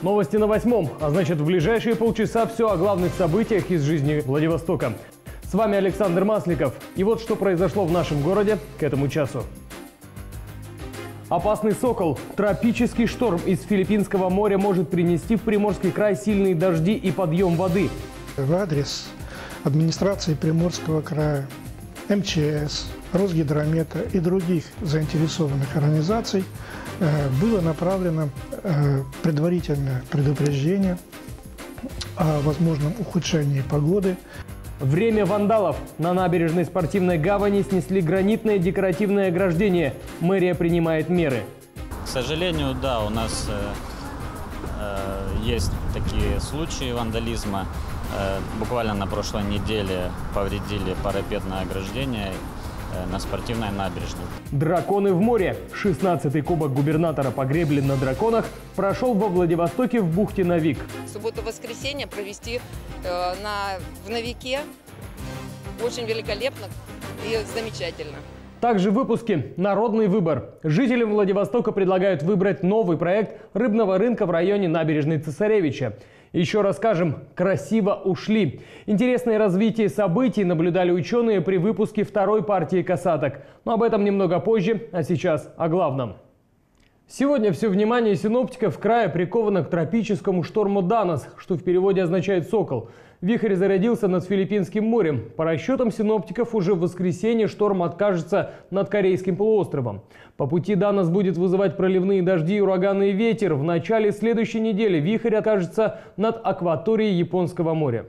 Новости на восьмом, а значит в ближайшие полчаса все о главных событиях из жизни Владивостока. С вами Александр Масликов. И вот что произошло в нашем городе к этому часу. Опасный сокол. Тропический шторм из Филиппинского моря может принести в Приморский край сильные дожди и подъем воды. В адрес администрации Приморского края, МЧС, Росгидромета и других заинтересованных организаций было направлено э, предварительное предупреждение о возможном ухудшении погоды Время вандалов. На набережной спортивной гавани снесли гранитное декоративное ограждение. Мэрия принимает меры. К сожалению, да, у нас э, э, есть такие случаи вандализма. Э, буквально на прошлой неделе повредили парапетное ограждение э, на спортивной набережной. Драконы в море. 16-й кубок губернатора по гребле на драконах прошел во Владивостоке в бухте Навик. Субботу-воскресенье провести э, на, в Новике очень великолепно и замечательно. Также в выпуске «Народный выбор». Жителям Владивостока предлагают выбрать новый проект рыбного рынка в районе набережной Цесаревича. Еще расскажем, красиво ушли. Интересное развитие событий наблюдали ученые при выпуске второй партии касаток. Но об этом немного позже, а сейчас о главном. Сегодня все внимание синоптиков в крае приковано к тропическому шторму Данас, что в переводе означает «сокол». Вихрь зарядился над Филиппинским морем. По расчетам синоптиков, уже в воскресенье шторм откажется над Корейским полуостровом. По пути Данас будет вызывать проливные дожди и ураганный ветер. В начале следующей недели вихрь окажется над акваторией Японского моря.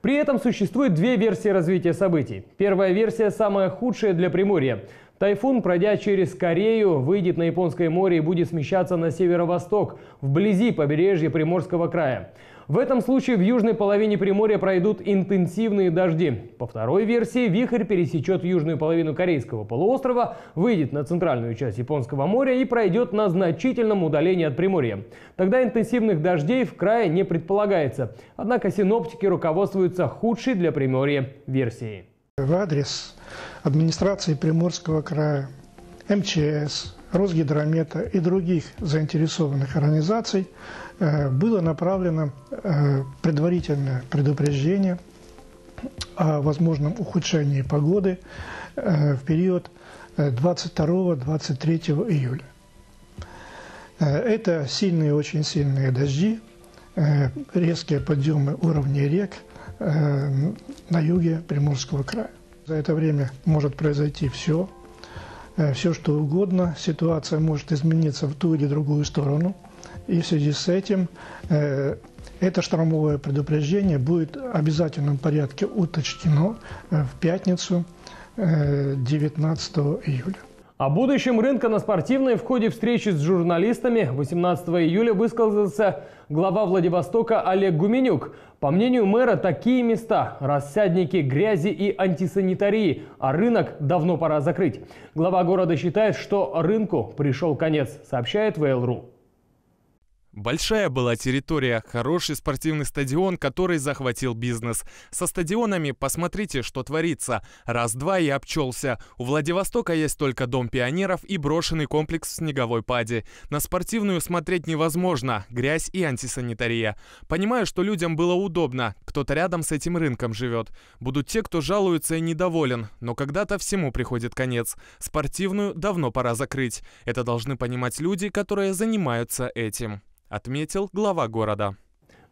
При этом существует две версии развития событий. Первая версия самая худшая для Приморья. Тайфун, пройдя через Корею, выйдет на Японское море и будет смещаться на северо-восток, вблизи побережья Приморского края. В этом случае в южной половине Приморья пройдут интенсивные дожди. По второй версии, вихрь пересечет южную половину Корейского полуострова, выйдет на центральную часть Японского моря и пройдет на значительном удалении от Приморья. Тогда интенсивных дождей в крае не предполагается. Однако синоптики руководствуются худшей для Приморья версией. В адрес администрации Приморского края, МЧС, Росгидромета и других заинтересованных организаций э, было направлено э, предварительное предупреждение о возможном ухудшении погоды э, в период 22-23 июля. Это сильные, очень сильные дожди, резкие подъемы уровней рек на юге Приморского края. За это время может произойти все, э, все что угодно. Ситуация может измениться в ту или другую сторону. И в связи с этим э, это штормовое предупреждение будет в обязательном порядке уточнено э, в пятницу 19 июля. О будущем рынка на спортивной в ходе встречи с журналистами 18 июля высказался глава Владивостока Олег Гуменюк. По мнению мэра, такие места – рассадники грязи и антисанитарии, а рынок давно пора закрыть. Глава города считает, что рынку пришел конец, сообщает ВЛРУ. Большая была территория, хороший спортивный стадион, который захватил бизнес. Со стадионами посмотрите, что творится. Раз-два и обчелся. У Владивостока есть только Дом пионеров и брошенный комплекс в Снеговой Паде. На спортивную смотреть невозможно. Грязь и антисанитария. Понимаю, что людям было удобно. Кто-то рядом с этим рынком живет. Будут те, кто жалуется и недоволен. Но когда-то всему приходит конец. Спортивную давно пора закрыть. Это должны понимать люди, которые занимаются этим отметил глава города.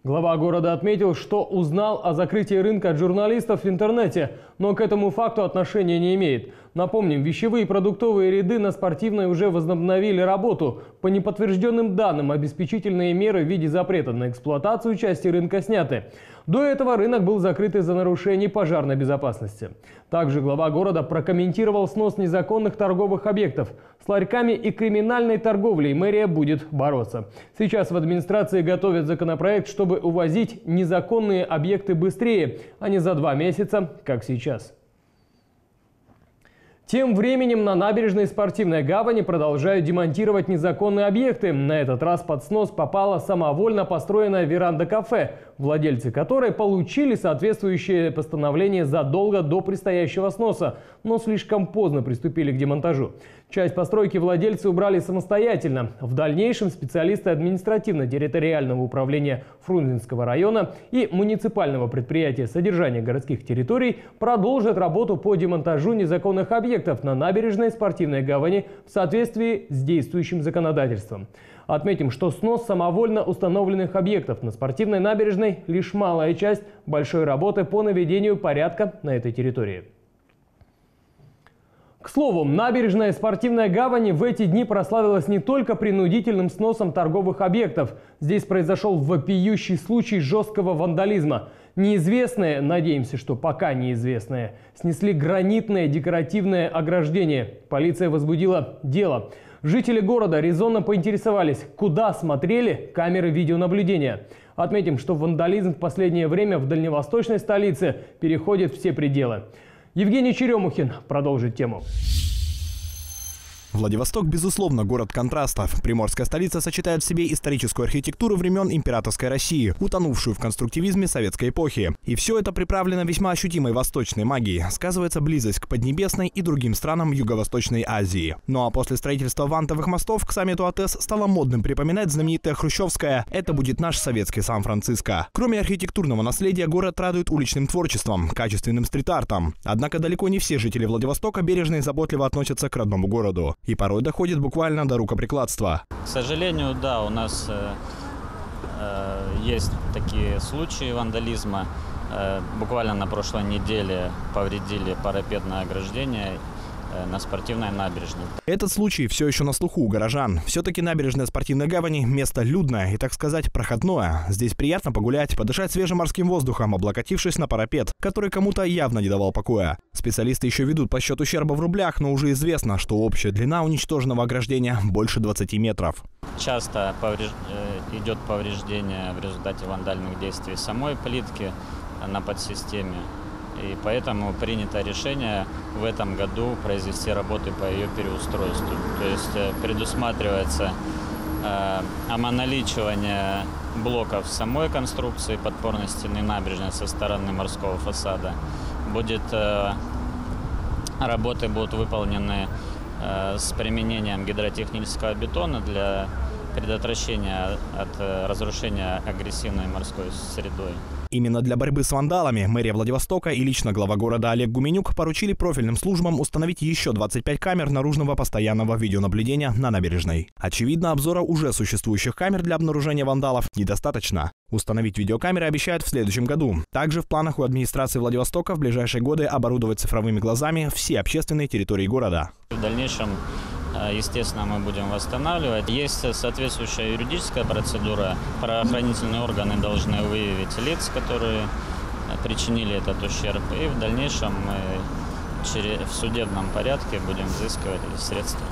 Глава города отметил, что узнал о закрытии рынка от журналистов в интернете, но к этому факту отношения не имеет. Напомним, вещевые и продуктовые ряды на спортивной уже возобновили работу. По неподтвержденным данным, обеспечительные меры в виде запрета на эксплуатацию части рынка сняты. До этого рынок был закрыт из-за нарушений пожарной безопасности. Также глава города прокомментировал снос незаконных торговых объектов. С ларьками и криминальной торговлей мэрия будет бороться. Сейчас в администрации готовят законопроект, чтобы увозить незаконные объекты быстрее, а не за два месяца, как сейчас. Тем временем на набережной спортивной гавани продолжают демонтировать незаконные объекты. На этот раз под снос попала самовольно построенная веранда-кафе, владельцы которой получили соответствующее постановление задолго до предстоящего сноса, но слишком поздно приступили к демонтажу. Часть постройки владельцы убрали самостоятельно. В дальнейшем специалисты административно-территориального управления Фрунзенского района и муниципального предприятия содержания городских территорий продолжат работу по демонтажу незаконных объектов на набережной спортивной гавани в соответствии с действующим законодательством. Отметим, что снос самовольно установленных объектов на спортивной набережной – лишь малая часть большой работы по наведению порядка на этой территории. К слову, набережная спортивная гавань в эти дни прославилась не только принудительным сносом торговых объектов. Здесь произошел вопиющий случай жесткого вандализма. Неизвестные, надеемся, что пока неизвестные, снесли гранитное декоративное ограждение. Полиция возбудила дело. Жители города резонно поинтересовались, куда смотрели камеры видеонаблюдения. Отметим, что вандализм в последнее время в дальневосточной столице переходит все пределы. Евгений Черемухин продолжит тему. Владивосток, безусловно, город контрастов. Приморская столица сочетает в себе историческую архитектуру времен императорской России, утонувшую в конструктивизме советской эпохи. И все это приправлено весьма ощутимой восточной магией. Сказывается близость к Поднебесной и другим странам Юго-Восточной Азии. Ну а после строительства вантовых мостов к саммиту АТЭС стало модным припоминать знаменитое хрущевское «Это будет наш советский Сан-Франциско». Кроме архитектурного наследия, город радует уличным творчеством, качественным стрит-артом. Однако далеко не все жители Владивостока бережно и заботливо относятся к родному городу и порой доходит буквально до рукоприкладства. К сожалению, да, у нас э, э, есть такие случаи вандализма. Э, буквально на прошлой неделе повредили парапетное ограждение на спортивной набережной. Этот случай все еще на слуху у горожан. Все-таки набережная спортивной гавани – место людное и, так сказать, проходное. Здесь приятно погулять, подышать свежим морским воздухом, облокотившись на парапет, который кому-то явно не давал покоя. Специалисты еще ведут по счету ущерба в рублях, но уже известно, что общая длина уничтоженного ограждения больше 20 метров. Часто повреж... Э, идет повреждение в результате вандальных действий самой плитки на подсистеме. И поэтому принято решение в этом году произвести работы по ее переустройству. То есть э, предусматривается э, омоналичивание блоков самой конструкции подпорной стены набережной со стороны морского фасада. Будет, э, работы будут выполнены э, с применением гидротехнического бетона для предотвращения от э, разрушения агрессивной морской средой. Именно для борьбы с вандалами мэрия Владивостока и лично глава города Олег Гуменюк поручили профильным службам установить еще 25 камер наружного постоянного видеонаблюдения на набережной. Очевидно, обзора уже существующих камер для обнаружения вандалов недостаточно. Установить видеокамеры обещают в следующем году. Также в планах у администрации Владивостока в ближайшие годы оборудовать цифровыми глазами все общественные территории города. В дальнейшем естественно, мы будем восстанавливать. Есть соответствующая юридическая процедура. Правоохранительные органы должны выявить лиц, которые причинили этот ущерб. И в дальнейшем мы в судебном порядке будем взыскивать эти средства.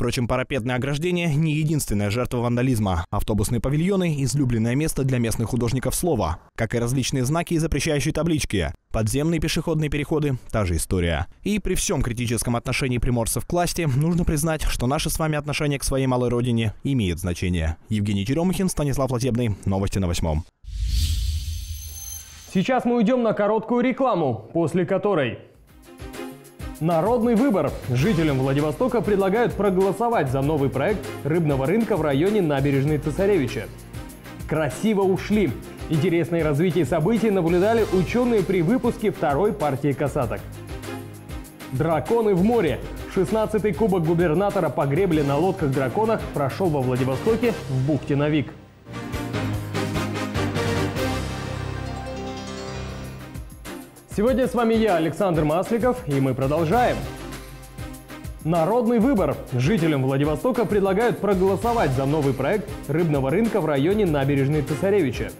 Впрочем, парапетное ограждение не единственная жертва вандализма. Автобусные павильоны – излюбленное место для местных художников слова, как и различные знаки и запрещающие таблички. Подземные пешеходные переходы – та же история. И при всем критическом отношении приморцев к власти нужно признать, что наше с вами отношение к своей малой родине имеет значение. Евгений Черемухин, Станислав Латебный. Новости на восьмом. Сейчас мы уйдем на короткую рекламу, после которой Народный выбор. Жителям Владивостока предлагают проголосовать за новый проект рыбного рынка в районе набережной Цесаревича. Красиво ушли. Интересное развитие событий наблюдали ученые при выпуске второй партии касаток. Драконы в море. 16-й кубок губернатора по гребле на лодках-драконах прошел во Владивостоке в бухте Навик. Сегодня с вами я, Александр Масликов, и мы продолжаем. Народный выбор. Жителям Владивостока предлагают проголосовать за новый проект рыбного рынка в районе набережной Цесаревича.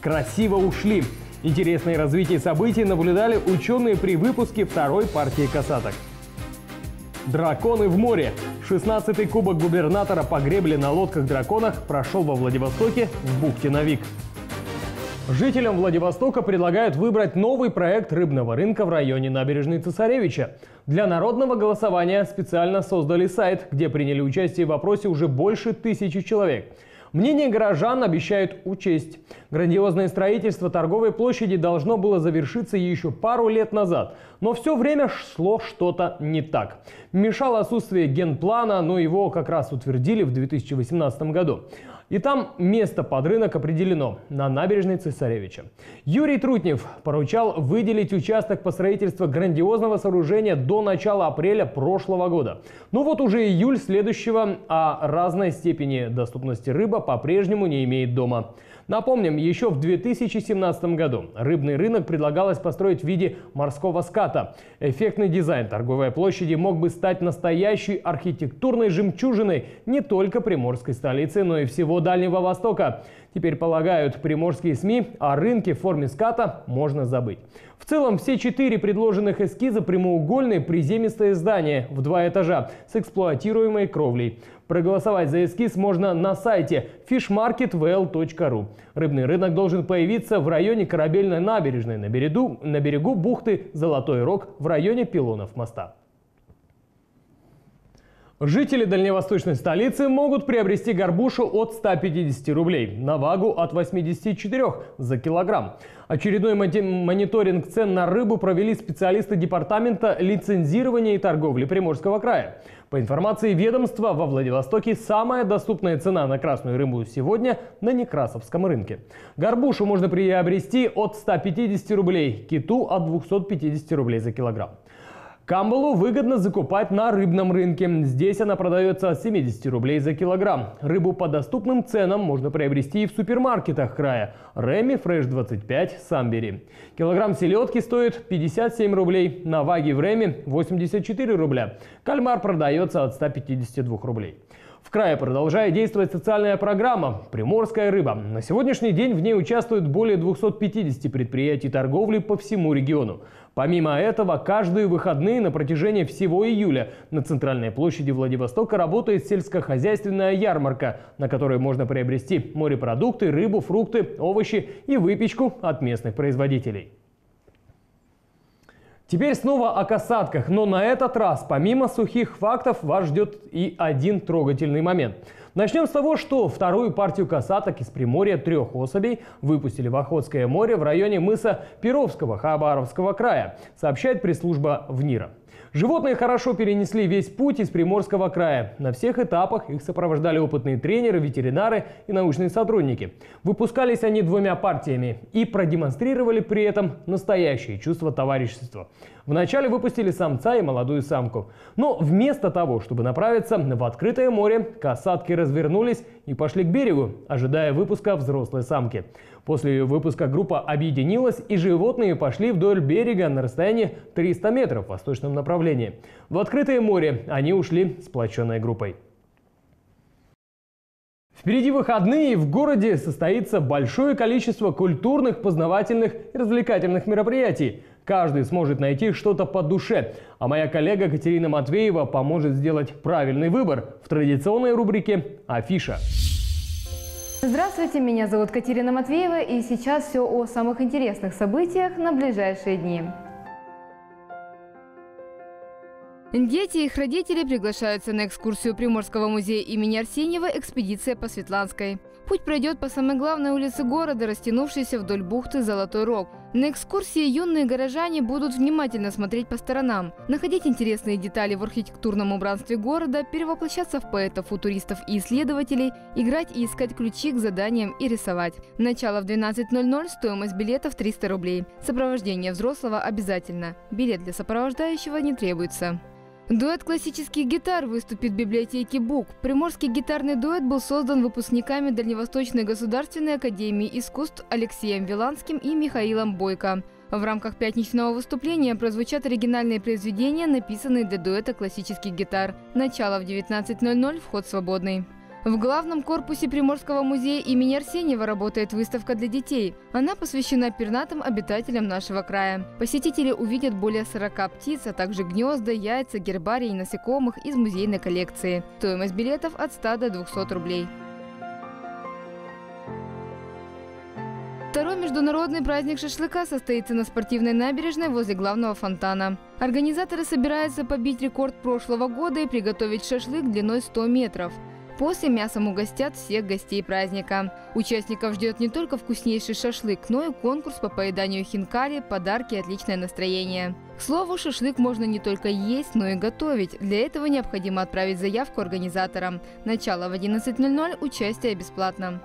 Красиво ушли. Интересное развитие событий наблюдали ученые при выпуске второй партии касаток. Драконы в море. 16-й кубок губернатора по гребле на лодках-драконах прошел во Владивостоке в бухте Навик. Жителям Владивостока предлагают выбрать новый проект рыбного рынка в районе набережной Цесаревича. Для народного голосования специально создали сайт, где приняли участие в вопросе уже больше тысячи человек. Мнение горожан обещают учесть. Грандиозное строительство торговой площади должно было завершиться еще пару лет назад. Но все время шло что-то не так. Мешало отсутствие генплана, но его как раз утвердили в 2018 году. И там место под рынок определено на набережной Цесаревича. Юрий Трутнев поручал выделить участок по строительству грандиозного сооружения до начала апреля прошлого года. Но вот уже июль следующего, а разной степени доступности рыба по-прежнему не имеет дома. Напомним, еще в 2017 году рыбный рынок предлагалось построить в виде морского ската. Эффектный дизайн торговой площади мог бы стать настоящей архитектурной жемчужиной не только приморской столицы, но и всего Дальнего Востока. Теперь полагают приморские СМИ, о рынке в форме ската можно забыть. В целом, все четыре предложенных эскиза прямоугольные приземистые здания в два этажа с эксплуатируемой кровлей. Проголосовать за эскиз можно на сайте fishmarketvl.ru. Рыбный рынок должен появиться в районе Корабельной набережной на берегу, на берегу бухты Золотой Рог в районе пилонов моста. Жители дальневосточной столицы могут приобрести горбушу от 150 рублей, на вагу от 84 за килограмм. Очередной мониторинг цен на рыбу провели специалисты Департамента лицензирования и торговли Приморского края. По информации ведомства, во Владивостоке самая доступная цена на красную рыбу сегодня на Некрасовском рынке. Горбушу можно приобрести от 150 рублей, киту от 250 рублей за килограмм. Камбалу выгодно закупать на рыбном рынке. Здесь она продается от 70 рублей за килограмм. Рыбу по доступным ценам можно приобрести и в супермаркетах края. Реми, Фреш 25, Самбери. Килограмм селедки стоит 57 рублей. На ваге в Реми 84 рубля. Кальмар продается от 152 рублей. В крае продолжает действовать социальная программа «Приморская рыба». На сегодняшний день в ней участвуют более 250 предприятий торговли по всему региону. Помимо этого, каждые выходные на протяжении всего июля на центральной площади Владивостока работает сельскохозяйственная ярмарка, на которой можно приобрести морепродукты, рыбу, фрукты, овощи и выпечку от местных производителей. Теперь снова о касатках, но на этот раз, помимо сухих фактов, вас ждет и один трогательный момент. Начнем с того, что вторую партию касаток из Приморья трех особей выпустили в Охотское море в районе мыса Перовского Хабаровского края, сообщает пресс-служба ВНИРа. Животные хорошо перенесли весь путь из Приморского края. На всех этапах их сопровождали опытные тренеры, ветеринары и научные сотрудники. Выпускались они двумя партиями и продемонстрировали при этом настоящее чувство товарищества. Вначале выпустили самца и молодую самку. Но вместо того, чтобы направиться в открытое море, касатки развернулись и пошли к берегу, ожидая выпуска взрослой самки. После ее выпуска группа объединилась и животные пошли вдоль берега на расстоянии 300 метров в восточном направлении. В открытое море они ушли сплоченной группой. Впереди выходные в городе состоится большое количество культурных, познавательных и развлекательных мероприятий. Каждый сможет найти что-то по душе. А моя коллега Катерина Матвеева поможет сделать правильный выбор в традиционной рубрике «Афиша». Здравствуйте, меня зовут Катерина Матвеева и сейчас все о самых интересных событиях на ближайшие дни. Дети и их родители приглашаются на экскурсию Приморского музея имени Арсеньева «Экспедиция по Светланской». Путь пройдет по самой главной улице города, растянувшейся вдоль бухты Золотой Рог. На экскурсии юные горожане будут внимательно смотреть по сторонам, находить интересные детали в архитектурном убранстве города, перевоплощаться в поэтов, футуристов и исследователей, играть и искать ключи к заданиям и рисовать. Начало в 12.00, стоимость билетов 300 рублей. Сопровождение взрослого обязательно. Билет для сопровождающего не требуется. Дуэт классических гитар выступит в библиотеке БУК. Приморский гитарный дуэт был создан выпускниками Дальневосточной государственной академии искусств Алексеем Виланским и Михаилом Бойко. В рамках пятничного выступления прозвучат оригинальные произведения, написанные для дуэта классических гитар. Начало в 19.00, вход свободный. В главном корпусе Приморского музея имени Арсеньева работает выставка для детей. Она посвящена пернатым обитателям нашего края. Посетители увидят более 40 птиц, а также гнезда, яйца, гербарии и насекомых из музейной коллекции. Стоимость билетов от 100 до 200 рублей. Второй международный праздник шашлыка состоится на спортивной набережной возле главного фонтана. Организаторы собираются побить рекорд прошлого года и приготовить шашлык длиной 100 метров. После мясом угостят всех гостей праздника. Участников ждет не только вкуснейший шашлык, но и конкурс по поеданию хинкали, подарки и отличное настроение. К слову, шашлык можно не только есть, но и готовить. Для этого необходимо отправить заявку организаторам. Начало в 11.00, участие бесплатно.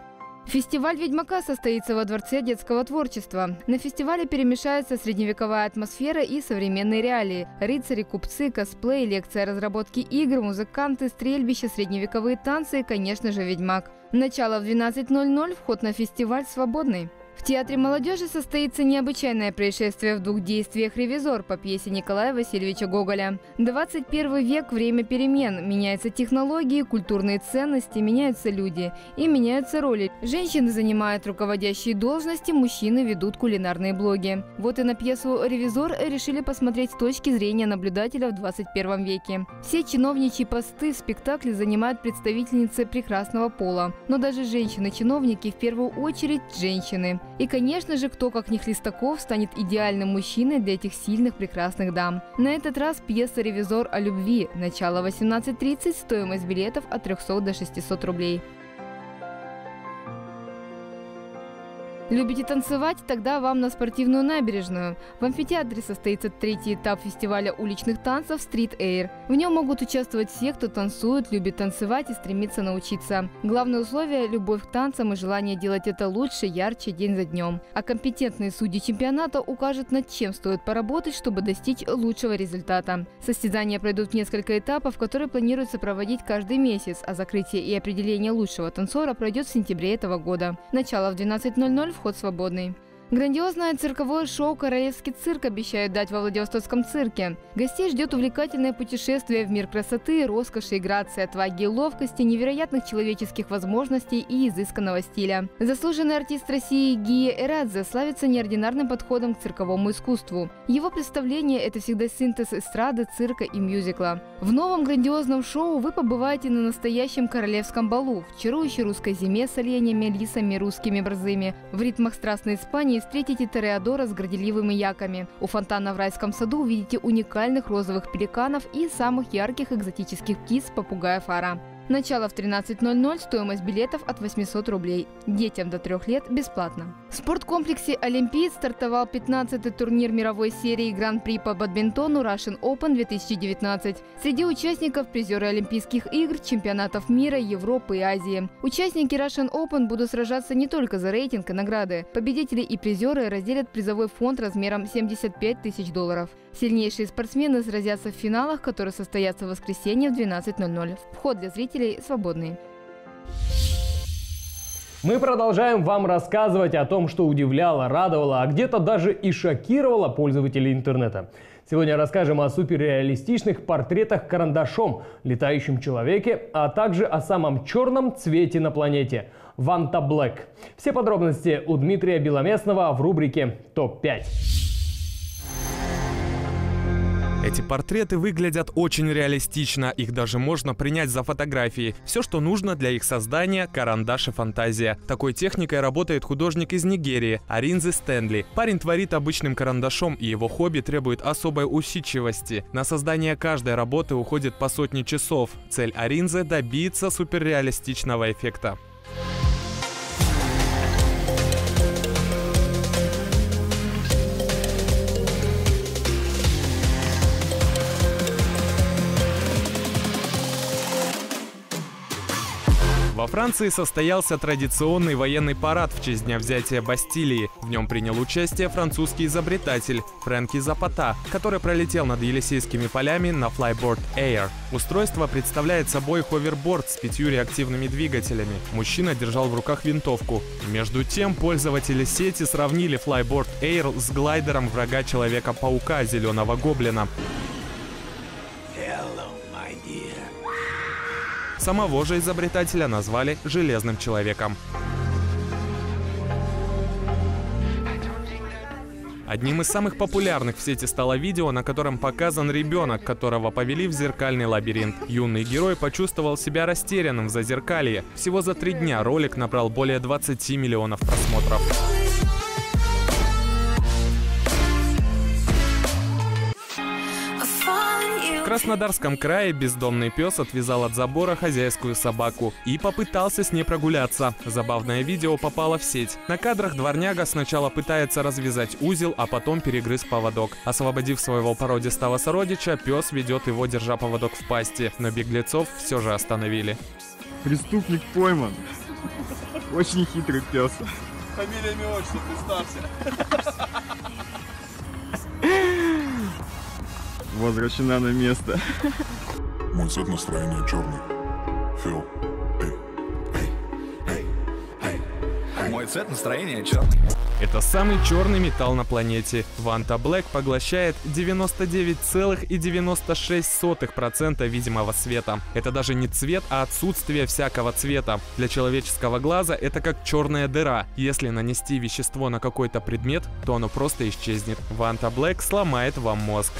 Фестиваль «Ведьмака» состоится во Дворце детского творчества. На фестивале перемешается средневековая атмосфера и современные реалии. Рыцари, купцы, косплей, лекция разработки игр, музыканты, стрельбища, средневековые танцы и, конечно же, «Ведьмак». Начало в 12.00, вход на фестиваль свободный. В Театре молодежи состоится необычайное происшествие в двух действиях «Ревизор» по пьесе Николая Васильевича Гоголя. 21 век – время перемен. Меняются технологии, культурные ценности, меняются люди. И меняются роли. Женщины занимают руководящие должности, мужчины ведут кулинарные блоги. Вот и на пьесу «Ревизор» решили посмотреть с точки зрения наблюдателя в 21 веке. Все чиновничьи посты в спектакле занимают представительницы прекрасного пола. Но даже женщины-чиновники в первую очередь женщины. И, конечно же, кто как не Хлестаков станет идеальным мужчиной для этих сильных, прекрасных дам. На этот раз пьеса «Ревизор о любви». Начало 18.30, стоимость билетов от 300 до 600 рублей. Любите танцевать? Тогда вам на спортивную набережную. В амфитеатре состоится третий этап фестиваля уличных танцев Street Air. В нем могут участвовать все, кто танцует, любит танцевать и стремится научиться. Главное условие – любовь к танцам и желание делать это лучше, ярче, день за днем. А компетентные судьи чемпионата укажут, над чем стоит поработать, чтобы достичь лучшего результата. Состязания пройдут несколько этапов, которые планируется проводить каждый месяц, а закрытие и определение лучшего танцора пройдет в сентябре этого года. Начало в 12.00 вход свободный. Грандиозное цирковое шоу «Королевский цирк» обещают дать во Владивостокском цирке. Гостей ждет увлекательное путешествие в мир красоты, роскоши и грации, отваги и ловкости, невероятных человеческих возможностей и изысканного стиля. Заслуженный артист России Гия Эрадзе славится неординарным подходом к цирковому искусству. Его представление – это всегда синтез эстрады, цирка и мюзикла. В новом грандиозном шоу вы побываете на настоящем королевском балу, в чарующей русской зиме с оленями, лисами, русскими борзыми, в ритмах страстной Испании Германии встретите Тореадора с горделивыми яками. У фонтана в райском саду увидите уникальных розовых пеликанов и самых ярких экзотических птиц попугая фара. Начало в 13.00, стоимость билетов от 800 рублей. Детям до 3 лет бесплатно. В спорткомплексе «Олимпиад» стартовал 15-й турнир мировой серии Гран-при по бадминтону Russian Open 2019. Среди участников призеры Олимпийских игр, чемпионатов мира, Европы и Азии. Участники Russian Open будут сражаться не только за рейтинг и награды. Победители и призеры разделят призовой фонд размером 75 тысяч долларов. Сильнейшие спортсмены сразятся в финалах, которые состоятся в воскресенье в 12.00. Вход для зрителей свободный. Мы продолжаем вам рассказывать о том, что удивляло, радовало, а где-то даже и шокировало пользователей интернета. Сегодня расскажем о суперреалистичных портретах карандашом, летающем человеке, а также о самом черном цвете на планете – Ванта Блэк. Все подробности у Дмитрия Беломестного в рубрике «Топ-5». Эти портреты выглядят очень реалистично, их даже можно принять за фотографии. Все, что нужно для их создания – карандаш и фантазия. Такой техникой работает художник из Нигерии – Аринзе Стэнли. Парень творит обычным карандашом, и его хобби требует особой усидчивости. На создание каждой работы уходит по сотни часов. Цель Аринзе – добиться суперреалистичного эффекта. Во Франции состоялся традиционный военный парад в честь дня взятия Бастилии. В нем принял участие французский изобретатель Фрэнки Запата, который пролетел над Елисейскими полями на Flyboard Air. Устройство представляет собой ховерборд с пятью реактивными двигателями. Мужчина держал в руках винтовку. Между тем, пользователи сети сравнили Flyboard Air с глайдером врага Человека-паука Зеленого Гоблина. Самого же изобретателя назвали «железным человеком». Одним из самых популярных в сети стало видео, на котором показан ребенок, которого повели в зеркальный лабиринт. Юный герой почувствовал себя растерянным в зазеркалье. Всего за три дня ролик набрал более 20 миллионов просмотров. Краснодарском крае бездомный пес отвязал от забора хозяйскую собаку и попытался с ней прогуляться. Забавное видео попало в сеть. На кадрах дворняга сначала пытается развязать узел, а потом перегрыз поводок. Освободив своего породистого сородича, пес ведет его, держа поводок в пасти. Но беглецов все же остановили. Преступник пойман. Очень хитрый пес. Фамилия, имя, отчество, представься. Возвращена на место. Мой цвет настроения черный. Фил. Мой цвет настроения черный. Это самый черный металл на планете. Ванта Блэк поглощает 99,96% видимого света. Это даже не цвет, а отсутствие всякого цвета. Для человеческого глаза это как черная дыра. Если нанести вещество на какой-то предмет, то оно просто исчезнет. Ванта Блэк сломает вам мозг.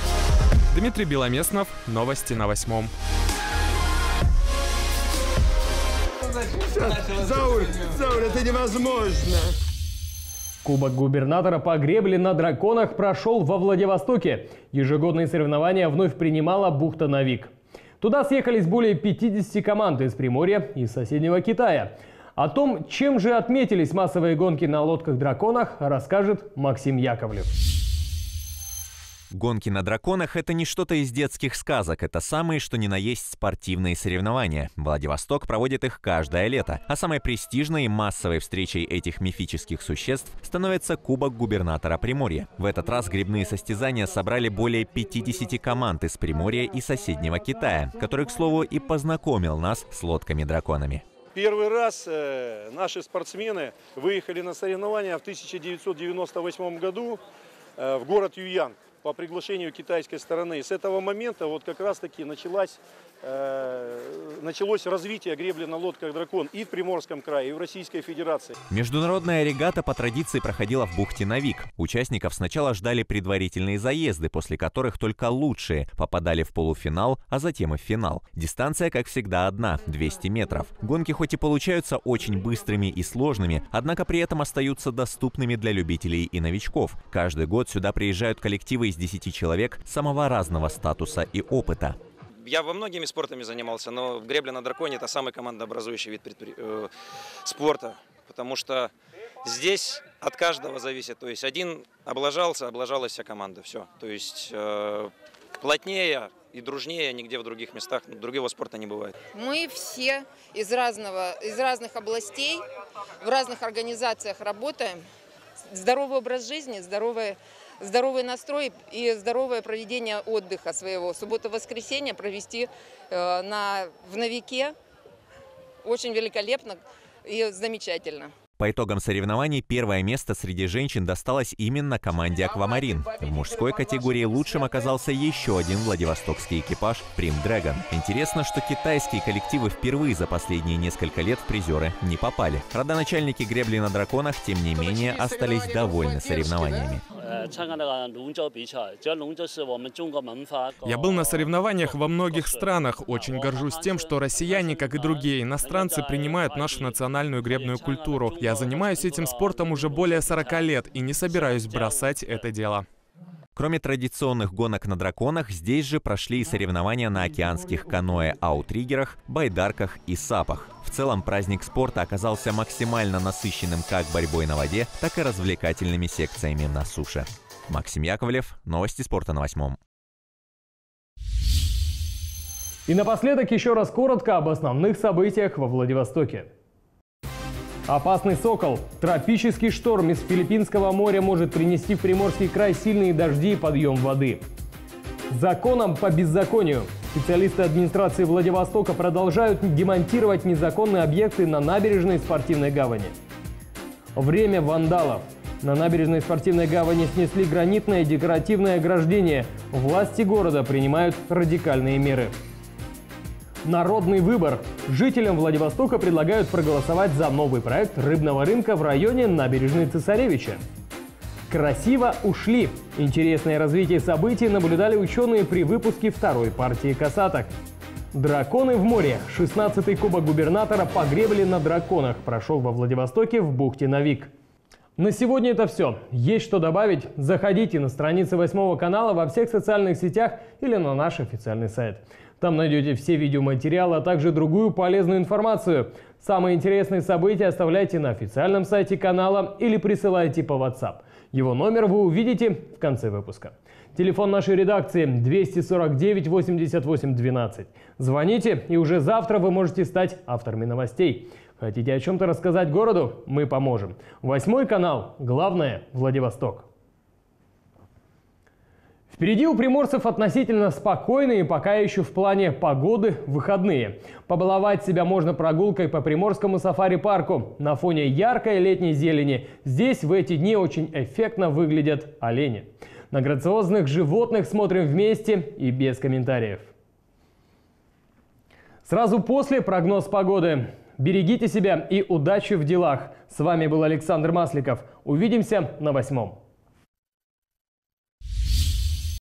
Дмитрий Беломеснов, новости на восьмом. Заур, Заур, это невозможно. Кубок губернатора по гребле на драконах прошел во Владивостоке. Ежегодные соревнования вновь принимала бухта Навик. Туда съехались более 50 команд из Приморья и соседнего Китая. О том, чем же отметились массовые гонки на лодках-драконах, расскажет Максим Яковлев. Гонки на драконах — это не что-то из детских сказок, это самые что ни на есть спортивные соревнования. Владивосток проводит их каждое лето, а самой престижной и массовой встречей этих мифических существ становится Кубок губернатора Приморья. В этот раз грибные состязания собрали более 50 команд из Приморья и соседнего Китая, который, к слову, и познакомил нас с лодками-драконами. Первый раз э, наши спортсмены выехали на соревнования в 1998 году э, в город Юян по приглашению китайской стороны. С этого момента вот как раз-таки началась, началось развитие гребли на лодках «Дракон» и в Приморском крае, и в Российской Федерации. Международная регата по традиции проходила в бухте Навик. Участников сначала ждали предварительные заезды, после которых только лучшие попадали в полуфинал, а затем и в финал. Дистанция, как всегда, одна – 200 метров. Гонки хоть и получаются очень быстрыми и сложными, однако при этом остаются доступными для любителей и новичков. Каждый год сюда приезжают коллективы из 10 человек самого разного статуса и опыта. Я во многими спортами занимался, но гребля на драконе – это самый командообразующий вид предпри... э, спорта, потому что здесь от каждого зависит. То есть один облажался, облажалась вся команда, все. То есть э, плотнее и дружнее нигде в других местах, другого спорта не бывает. Мы все из, разного, из разных областей, в разных организациях работаем. Здоровый образ жизни, здоровая здоровый настрой и здоровое проведение отдыха своего. Субботу-воскресенье провести э, на, в Новике очень великолепно и замечательно. По итогам соревнований первое место среди женщин досталось именно команде «Аквамарин». В мужской категории лучшим оказался еще один владивостокский экипаж «Прим Дрэгон». Интересно, что китайские коллективы впервые за последние несколько лет в призеры не попали. Родоначальники гребли на драконах, тем не менее, остались довольны соревнованиями. Я был на соревнованиях во многих странах. Очень горжусь тем, что россияне, как и другие иностранцы, принимают нашу национальную гребную культуру. Я занимаюсь этим спортом уже более 40 лет и не собираюсь бросать это дело. Кроме традиционных гонок на драконах, здесь же прошли и соревнования на океанских каноэ-аутриггерах, байдарках и сапах. В целом праздник спорта оказался максимально насыщенным как борьбой на воде, так и развлекательными секциями на суше. Максим Яковлев, новости спорта на восьмом. И напоследок еще раз коротко об основных событиях во Владивостоке. Опасный сокол. Тропический шторм из Филиппинского моря может принести в Приморский край сильные дожди и подъем воды. Законом по беззаконию. Специалисты администрации Владивостока продолжают демонтировать незаконные объекты на набережной спортивной гавани. Время вандалов. На набережной спортивной гавани снесли гранитное декоративное ограждение. Власти города принимают радикальные меры. Народный выбор. Жителям Владивостока предлагают проголосовать за новый проект рыбного рынка в районе набережной Цесаревича. Красиво ушли. Интересное развитие событий наблюдали ученые при выпуске второй партии касаток. Драконы в море. 16-й кубок губернатора по гребле на драконах прошел во Владивостоке в бухте Навик. На сегодня это все. Есть что добавить? Заходите на страницы восьмого канала во всех социальных сетях или на наш официальный сайт. Там найдете все видеоматериалы, а также другую полезную информацию. Самые интересные события оставляйте на официальном сайте канала или присылайте по WhatsApp. Его номер вы увидите в конце выпуска. Телефон нашей редакции 249 88 12. Звоните, и уже завтра вы можете стать авторами новостей. Хотите о чем-то рассказать городу? Мы поможем. Восьмой канал. Главное – Владивосток. Впереди у приморцев относительно спокойные, пока еще в плане погоды, выходные. Побаловать себя можно прогулкой по приморскому сафари-парку. На фоне яркой летней зелени здесь в эти дни очень эффектно выглядят олени. На грациозных животных смотрим вместе и без комментариев. Сразу после прогноз погоды. Берегите себя и удачи в делах. С вами был Александр Масликов. Увидимся на восьмом.